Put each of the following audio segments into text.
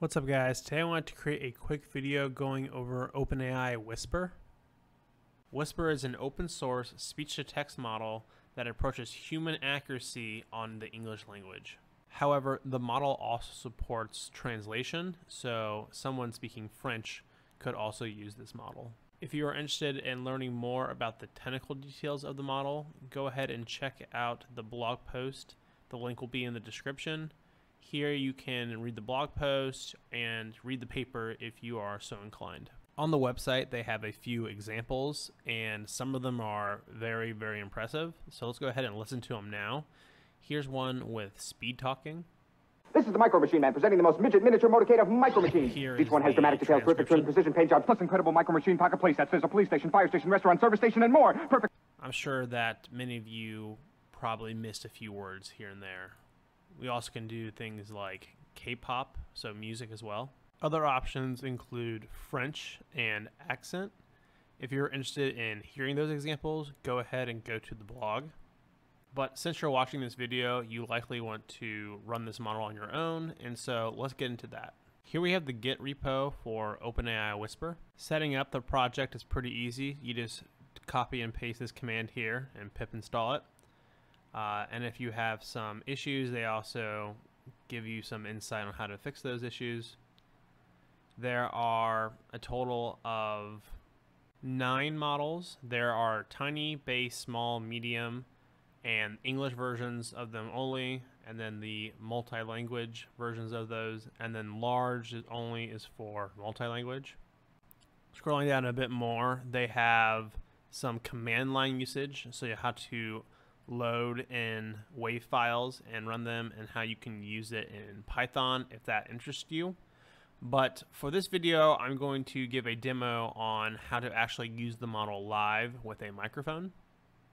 What's up guys? Today I want to create a quick video going over OpenAI Whisper. Whisper is an open source speech to text model that approaches human accuracy on the English language. However, the model also supports translation, so someone speaking French could also use this model. If you are interested in learning more about the technical details of the model, go ahead and check out the blog post. The link will be in the description. Here you can read the blog post and read the paper if you are so inclined. On the website, they have a few examples, and some of them are very, very impressive. So let's go ahead and listen to them now. Here's one with speed talking. This is the Micro Machine Man presenting the most midget miniature motorcade of micro machines. Here Each one has dramatic details, perfect trim, precision paint jobs, plus incredible micro machine pocket playsets. There's a police station, fire station, restaurant, service station, and more. Perfect. I'm sure that many of you probably missed a few words here and there. We also can do things like K-pop, so music as well. Other options include French and accent. If you're interested in hearing those examples, go ahead and go to the blog. But since you're watching this video, you likely want to run this model on your own, and so let's get into that. Here we have the Git repo for OpenAI Whisper. Setting up the project is pretty easy. You just copy and paste this command here and pip install it. Uh, and if you have some issues, they also give you some insight on how to fix those issues. There are a total of nine models. There are tiny, base, small, medium, and English versions of them only, and then the multi-language versions of those, and then large only is for multi-language. Scrolling down a bit more, they have some command line usage, so you have to load in WAV files and run them, and how you can use it in Python if that interests you. But for this video, I'm going to give a demo on how to actually use the model live with a microphone.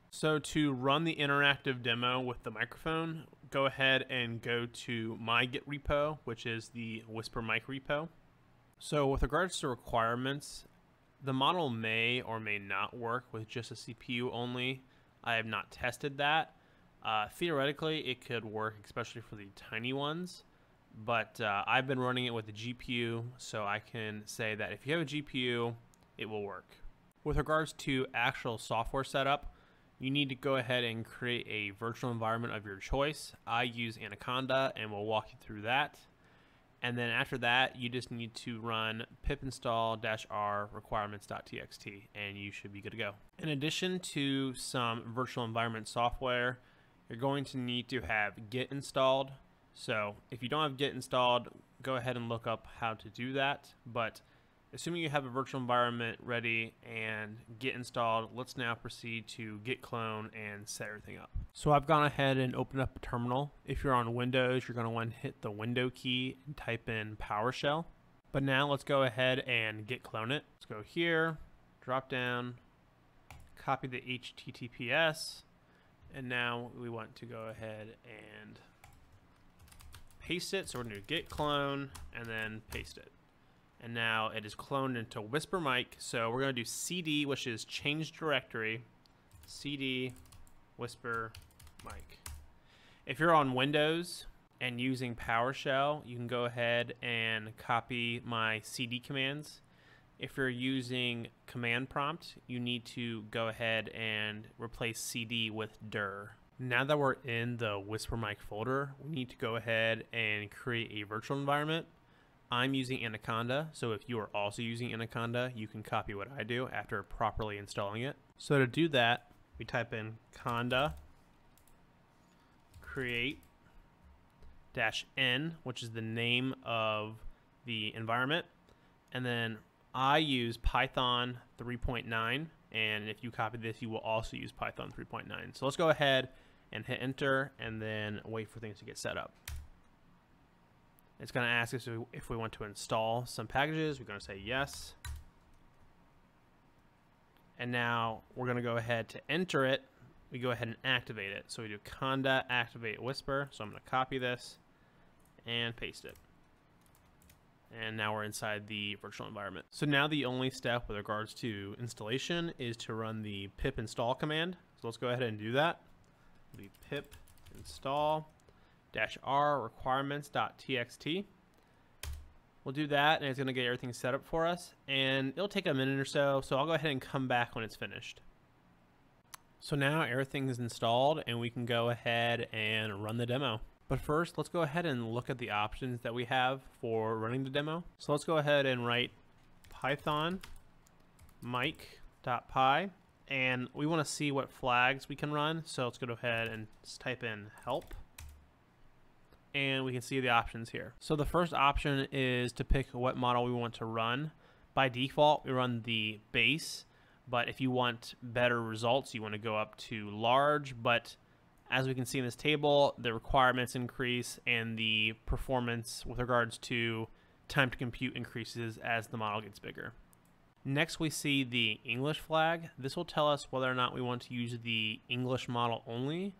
So to run the interactive demo with the microphone, go ahead and go to my Git repo, which is the Whisper Mic repo. So with regards to requirements, the model may or may not work with just a CPU only. I have not tested that. Uh, theoretically, it could work, especially for the tiny ones. But uh, I've been running it with a GPU, so I can say that if you have a GPU, it will work. With regards to actual software setup, you need to go ahead and create a virtual environment of your choice. I use Anaconda and we'll walk you through that. And then after that, you just need to run pip install -r requirements.txt and you should be good to go. In addition to some virtual environment software, you're going to need to have Git installed. So if you don't have Git installed, go ahead and look up how to do that. But assuming you have a virtual environment ready and Git installed, let's now proceed to Git clone and set everything up. So I've gone ahead and opened up a terminal. If you're on Windows, you're going to want to hit the window key and type in PowerShell. But now let's go ahead and Git clone it. Let's go here, drop down, copy the HTTPS, and now we want to go ahead and paste it. So we're going to git clone and then paste it. And now it is cloned into Whisper Mic. So we're going to do CD, which is change directory, CD Whisper Mic. If you're on Windows and using PowerShell, you can go ahead and copy my CD commands. If you're using command prompt, you need to go ahead and replace CD with dir. Now that we're in the Whisper Mic folder, we need to go ahead and create a virtual environment. I'm using Anaconda, so if you are also using Anaconda, you can copy what I do after properly installing it. So to do that, we type in conda create dash n, which is the name of the environment, and then I use Python 3.9, and if you copy this, you will also use Python 3.9. So let's go ahead and hit enter, and then wait for things to get set up. It's going to ask us if we want to install some packages. We're going to say yes. And now we're going to go ahead to enter it. We go ahead and activate it. So we do conda activate whisper. So I'm going to copy this and paste it. And now we're inside the virtual environment. So now the only step with regards to installation is to run the pip install command. So let's go ahead and do that. The pip install r requirements.txt We'll do that, and it's going to get everything set up for us, and it'll take a minute or so, so I'll go ahead and come back when it's finished. So now everything is installed, and we can go ahead and run the demo. But first, let's go ahead and look at the options that we have for running the demo. So let's go ahead and write python mic.py, and we want to see what flags we can run, so let's go ahead and type in help and we can see the options here. So the first option is to pick what model we want to run. By default, we run the base, but if you want better results, you want to go up to large, but as we can see in this table, the requirements increase and the performance with regards to time to compute increases as the model gets bigger. Next, we see the English flag. This will tell us whether or not we want to use the English model only.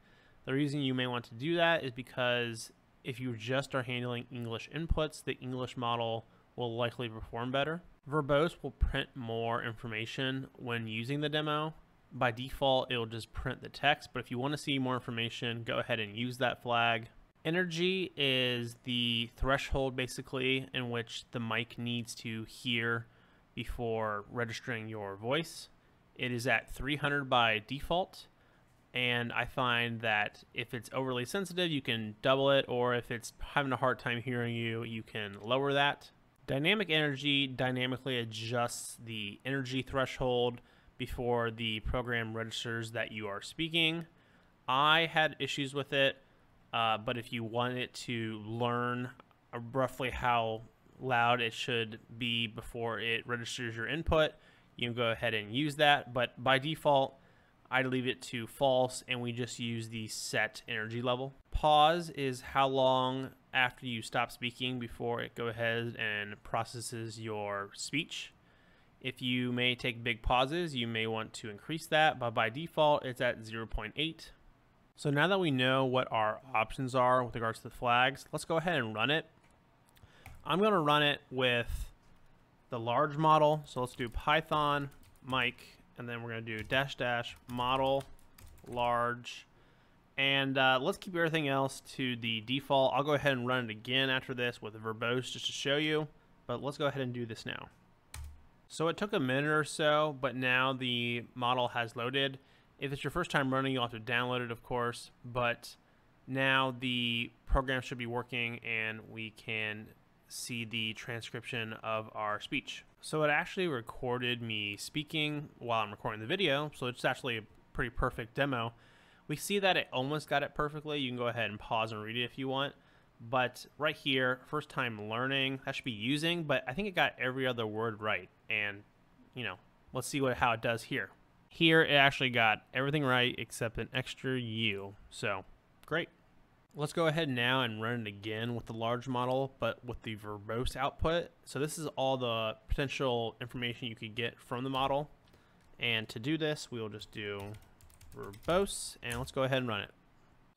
The reason you may want to do that is because if you just are handling English inputs, the English model will likely perform better. Verbose will print more information when using the demo. By default, it will just print the text, but if you want to see more information, go ahead and use that flag. Energy is the threshold basically in which the mic needs to hear before registering your voice. It is at 300 by default and I find that if it's overly sensitive, you can double it, or if it's having a hard time hearing you, you can lower that. Dynamic energy dynamically adjusts the energy threshold before the program registers that you are speaking. I had issues with it, uh, but if you want it to learn roughly how loud it should be before it registers your input, you can go ahead and use that. But by default, I'd leave it to false and we just use the set energy level. Pause is how long after you stop speaking before it go ahead and processes your speech. If you may take big pauses, you may want to increase that, but by default, it's at 0.8. So now that we know what our options are with regards to the flags, let's go ahead and run it. I'm going to run it with the large model. So let's do Python mic and then we're going to do dash dash model large and uh, let's keep everything else to the default. I'll go ahead and run it again after this with verbose just to show you but let's go ahead and do this now. So it took a minute or so but now the model has loaded. If it's your first time running you'll have to download it of course but now the program should be working and we can see the transcription of our speech. So it actually recorded me speaking while I'm recording the video, so it's actually a pretty perfect demo. We see that it almost got it perfectly. You can go ahead and pause and read it if you want. But right here, first time learning, that should be using, but I think it got every other word right. And, you know, let's see what how it does here. Here, it actually got everything right except an extra U. So, great. Let's go ahead now and run it again with the large model, but with the verbose output. So this is all the potential information you could get from the model. And to do this, we will just do verbose, and let's go ahead and run it.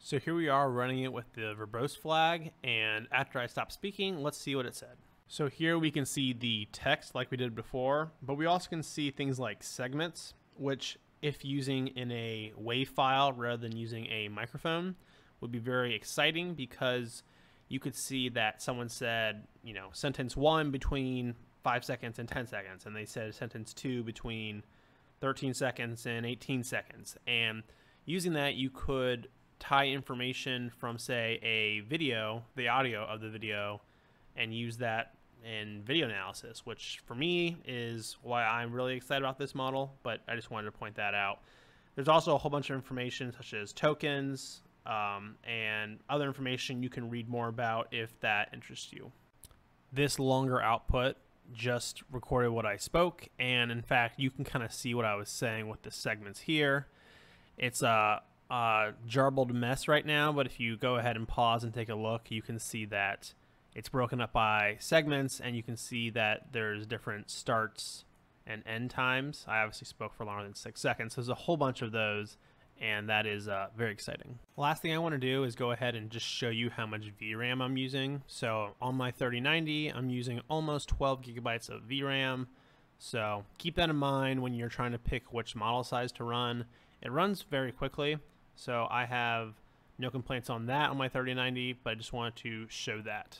So here we are running it with the verbose flag, and after I stop speaking, let's see what it said. So here we can see the text like we did before, but we also can see things like segments, which if using in a WAV file rather than using a microphone, would be very exciting because you could see that someone said, you know, sentence one between five seconds and 10 seconds, and they said sentence two between 13 seconds and 18 seconds. And using that, you could tie information from, say, a video, the audio of the video, and use that in video analysis, which for me is why I'm really excited about this model, but I just wanted to point that out. There's also a whole bunch of information such as tokens, um, and other information you can read more about if that interests you. This longer output just recorded what I spoke, and in fact, you can kind of see what I was saying with the segments here. It's a, a jarbled mess right now, but if you go ahead and pause and take a look, you can see that it's broken up by segments, and you can see that there's different starts and end times. I obviously spoke for longer than six seconds. So there's a whole bunch of those and that is uh, very exciting. Last thing I want to do is go ahead and just show you how much VRAM I'm using. So on my 3090, I'm using almost 12 gigabytes of VRAM. So keep that in mind when you're trying to pick which model size to run. It runs very quickly, so I have no complaints on that on my 3090, but I just wanted to show that.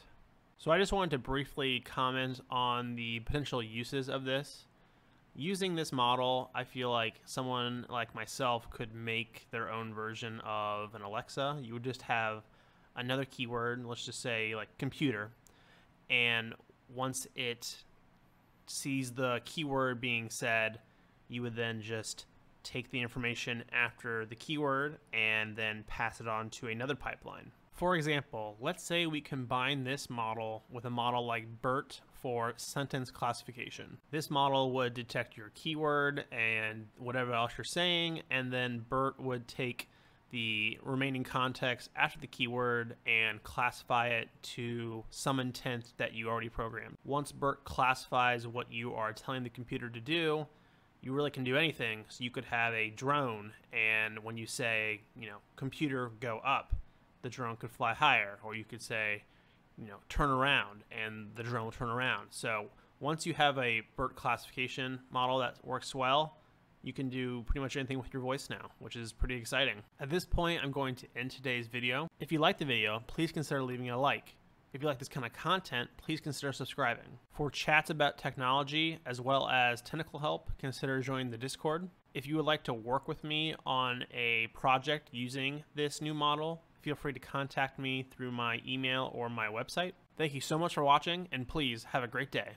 So I just wanted to briefly comment on the potential uses of this. Using this model, I feel like someone like myself could make their own version of an Alexa. You would just have another keyword, let's just say like computer, and once it sees the keyword being said, you would then just take the information after the keyword and then pass it on to another pipeline. For example, let's say we combine this model with a model like BERT for sentence classification. This model would detect your keyword and whatever else you're saying, and then BERT would take the remaining context after the keyword and classify it to some intent that you already programmed. Once BERT classifies what you are telling the computer to do, you really can do anything. So you could have a drone, and when you say, you know, computer go up, the drone could fly higher. Or you could say, you know, turn around, and the drone will turn around. So once you have a BERT classification model that works well, you can do pretty much anything with your voice now, which is pretty exciting. At this point, I'm going to end today's video. If you like the video, please consider leaving a like. If you like this kind of content, please consider subscribing. For chats about technology as well as technical help, consider joining the Discord. If you would like to work with me on a project using this new model, feel free to contact me through my email or my website. Thank you so much for watching, and please have a great day.